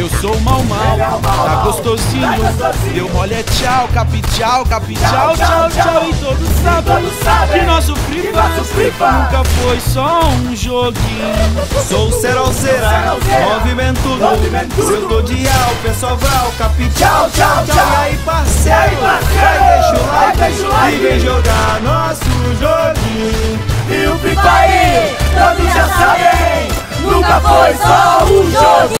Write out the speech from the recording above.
Eu sou mal mal, tá gostosinho. Deu mole é tchau, capi tchau, capi tchau, tchau, tchau. E todos sabem que nosso Free Fire nunca foi só um joguinho. Sou o Serol Será, movimento tudo. Se eu tô de al, pessoal vral, capi tchau, tchau, tchau. E aí, parceiro, vai deixa o like e vem jogar nosso joguinho. E o Free Fire, todos já sabem, nunca foi só um.